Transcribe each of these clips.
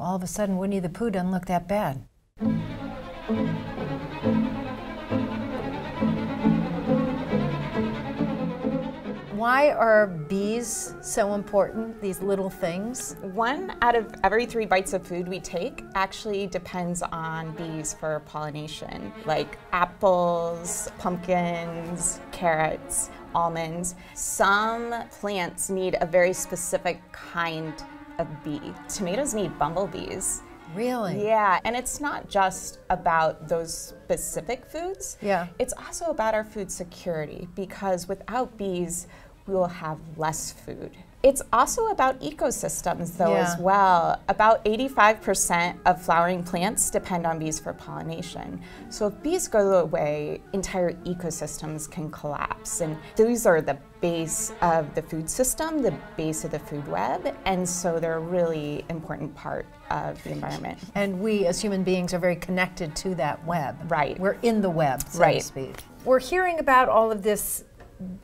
All of a sudden, Winnie the Pooh doesn't look that bad. Why are bees so important, these little things? One out of every three bites of food we take actually depends on bees for pollination, like apples, pumpkins, carrots, almonds. Some plants need a very specific kind of bee. Tomatoes need bumblebees. Really? Yeah, and it's not just about those specific foods. Yeah. It's also about our food security because without bees, we will have less food. It's also about ecosystems, though, Yeah. as well. About 85% of flowering plants depend on bees for pollination. So if bees go away, entire ecosystems can collapse. And these are the base of the food system, the base of the food web, and so they're a really important part of the environment. And we as human beings are very connected to that web. Right. We're in the web, so Right. to speak. We're hearing about all of this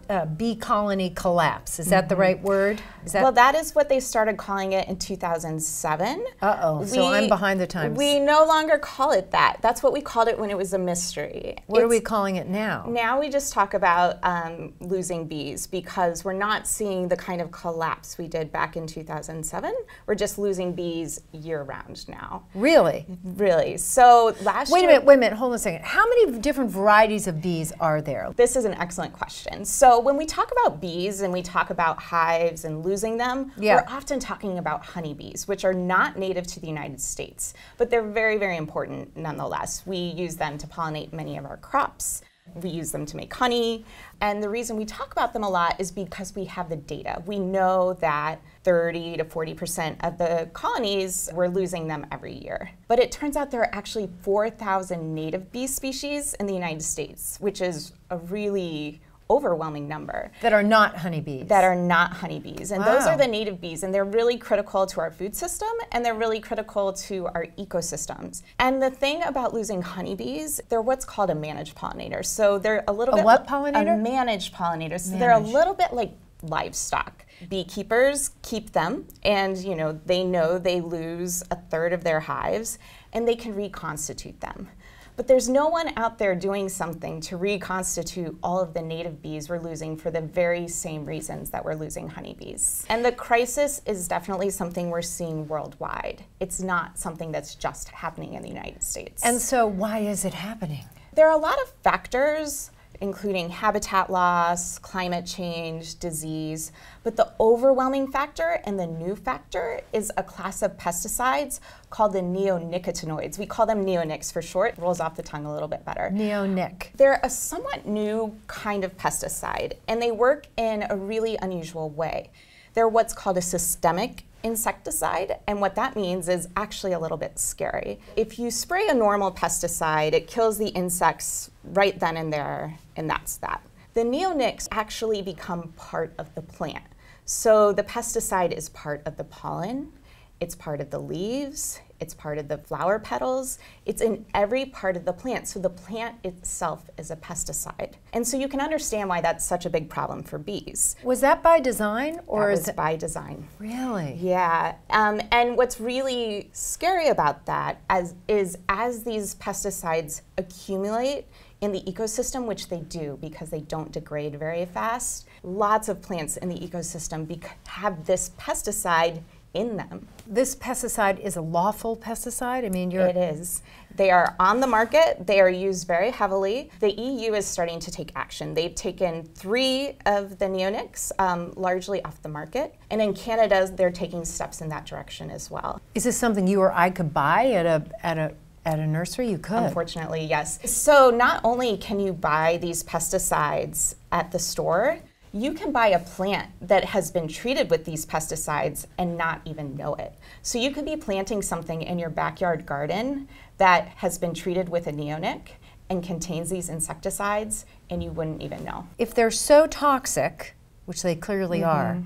uh, bee colony collapse. Is that the right word? Is that Well, that is what they started calling it in 2007. Uh-oh, so I'm behind the times. We no longer call it that. That's what we called it when it was a mystery. what are we calling it now? Now we just talk about um, losing bees because we're not seeing the kind of collapse we did back in 2007. We're just losing bees year round now. Really? Really. So last Wait a minute, wait a minute, hold on a second. How many different varieties of bees are there? This is an excellent question. So, when we talk about bees and we talk about hives and losing them, Yeah. we're often talking about honeybees, which are not native to the United States, but they're very, very important nonetheless. We use them to pollinate many of our crops. We use them to make honey. And the reason we talk about them a lot is because we have the data. We know that 30 to 40% of the colonies, we're losing them every year. But it turns out there are actually 4,000 native bee species in the United States, which is a really overwhelming number That are not honeybees. that are not honeybees. And those are the native bees, and they're really critical to our food system and they're really critical to our ecosystems. And the thing about losing honeybees, they're what's called a managed pollinator. So they're a little A bit what like- pollinator? A managed pollinator. So they're a little bit like livestock. Beekeepers keep them and you know they know they lose a third of their hives and they can reconstitute them. But there's no one out there doing something to reconstitute all of the native bees we're losing for the very same reasons that we're losing honeybees. And the crisis is definitely something we're seeing worldwide. It's not something that's just happening in the United States. and so why is it happening? There are a lot of factors, including habitat loss, climate change, disease, but the overwhelming factor and the new factor is a class of pesticides called the neonicotinoids. We call them neonics for short, rolls off the tongue a little bit better. Neonic. They're a somewhat new kind of pesticide, and they work in a really unusual way. They're what's called a systemic insecticide, and what that means is actually a little bit scary. If you spray a normal pesticide, it kills the insects right then and there, and that's that. The neonics actually become part of the plant. So the pesticide is part of the pollen, it's part of the leaves, it's part of the flower petals, it's in every part of the plant. So the plant itself is a pesticide. And so you can understand why that's such a big problem for bees. Was that by design or That is was it by design. really? Yeah, um, and what's really scary about that as, is as these pesticides accumulate in the ecosystem, which they do because they don't degrade very fast, lots of plants in the ecosystem bec- have this pesticide in them. This pesticide is a lawful pesticide? I mean, you're It is. They are on the market. They are used very heavily. The EU is starting to take action. They've taken three of the neonics um, largely off the market. And in Canada, they're taking steps in that direction as well. Is this something you or I could buy at a at a at a nursery? You could. Unfortunately, yes. So not only can you buy these pesticides at the store, you can buy a plant that has been treated with these pesticides and not even know it. So you could be planting something in your backyard garden that has been treated with a neonic and contains these insecticides and you wouldn't even know. If they're so toxic, which they clearly mm-hmm. are,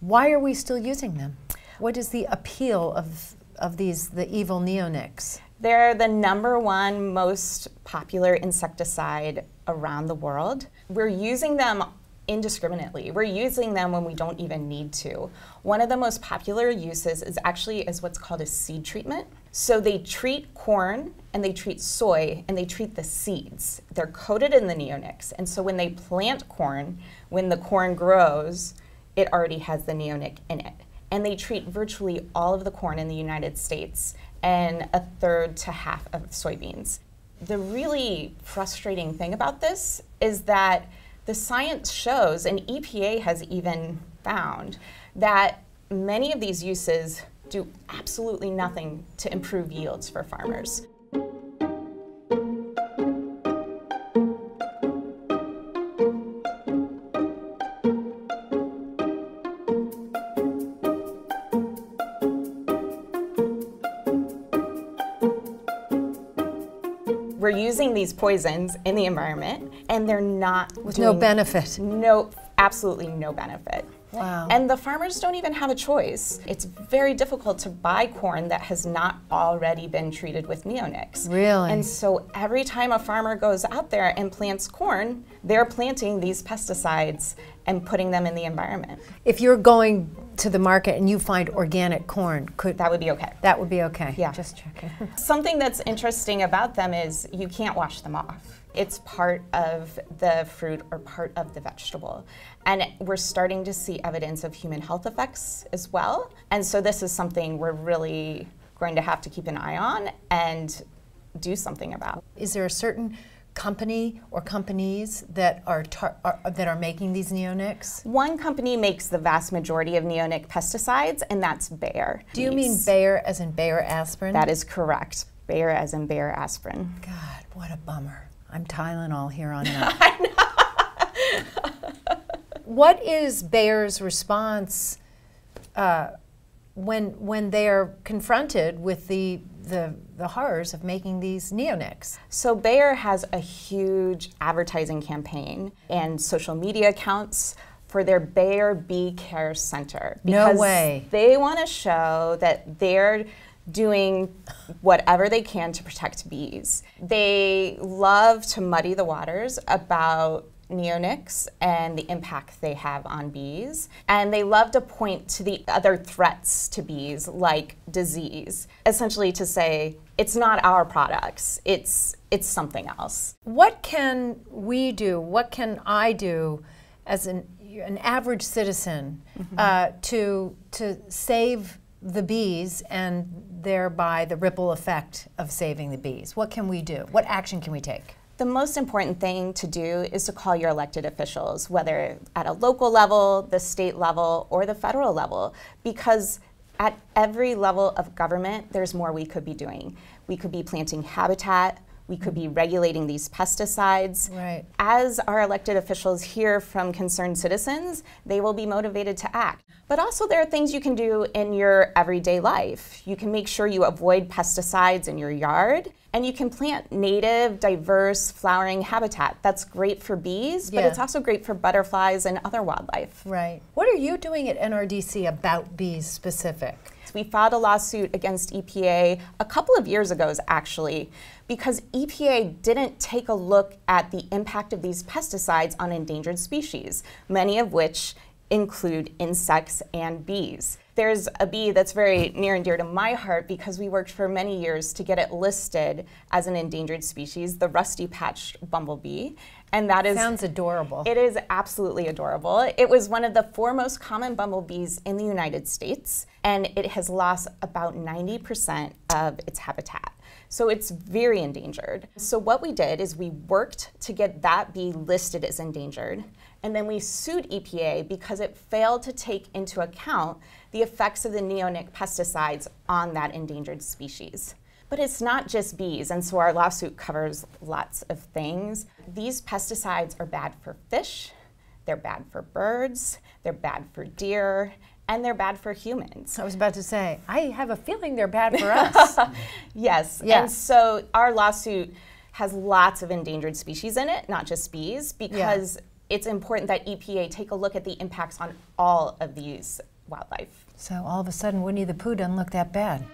why are we still using them? What is the appeal of of these the evil neonics? They're the number one most popular insecticide around the world. We're using them indiscriminately. We're using them when we don't even need to. One of the most popular uses is actually is what's called a seed treatment. So they treat corn and they treat soy and they treat the seeds. They're coated in the neonics. And so when they plant corn, when the corn grows, it already has the neonic in it. And they treat virtually all of the corn in the United States and a third to half of soybeans. The really frustrating thing about this is that the science shows, and EPA has even found, that many of these uses do absolutely nothing to improve yields for farmers. we're using these poisons in the environment and they're not with no benefit. No, absolutely no benefit. Wow. And the farmers don't even have a choice. It's very difficult to buy corn that has not already been treated with neonics. Really? And so every time a farmer goes out there and plants corn, they're planting these pesticides and putting them in the environment. If you're going to the market and you find organic corn, could that would be okay. That would be okay. Yeah. Just checking. Something that's interesting about them is you can't wash them off. It's part of the fruit or part of the vegetable. And we're starting to see evidence of human health effects as well. And so this is something we're really going to have to keep an eye on and do something about. Is there a certain company or companies that are, are, that are making these neonics? One company makes the vast majority of neonic pesticides, and that's Bayer. Do you mean Bayer as in Bayer aspirin? That is correct. Bayer as in Bayer aspirin. God, what a bummer. I'm Tylenol here on out. what is Bayer's response uh, when when they are confronted with the the, the horrors of making these neonics. So Bayer has a huge advertising campaign and social media accounts for their Bayer Bee Care Center. No way. They want to show that they're doing whatever they can to protect bees. They love to muddy the waters about neonics and the impact they have on bees. And they love to point to the other threats to bees, like disease, essentially to say, it's not our products, it's, it's something else. What can we do, what can I do as an, an average citizen mm-hmm. uh, to, to save the bees and thereby the ripple effect of saving the bees? What can we do? What action can we take? The most important thing to do is to call your elected officials, whether at a local level, the state level, or the federal level, because at every level of government, there's more we could be doing. We could be planting habitat, we could be regulating these pesticides. Right. As our elected officials hear from concerned citizens, they will be motivated to act. But also, there are things you can do in your everyday life. You can make sure you avoid pesticides in your yard, and you can plant native, diverse, flowering habitat. That's great for bees, but it's also great for butterflies and other wildlife. Right. What are you doing at NRDC about bees specific? We filed a lawsuit against EPA a couple of years ago, actually, because EPA didn't take a look at the impact of these pesticides on endangered species, many of which include insects and bees. There's a bee that's very near and dear to my heart because we worked for many years to get it listed as an endangered species, the rusty patched bumblebee. And that is sounds adorable. It is absolutely adorable. It was one of the four most common bumblebees in the United States, and it has lost about 90% of its habitat. So it's very endangered. So what we did is we worked to get that bee listed as endangered, and then we sued EPA because it failed to take into account the effects of the neonic pesticides on that endangered species. But it's not just bees, and so our lawsuit covers lots of things. These pesticides are bad for fish, they're bad for birds, they're bad for deer, and they're bad for humans. I was about to say, I have a feeling they're bad for us. yes. Yeah. And so our lawsuit has lots of endangered species in it, not just bees, because yeah. It's important that EPA take a look at the impacts on all of these wildlife. So all of a sudden, Winnie the Pooh doesn't look that bad.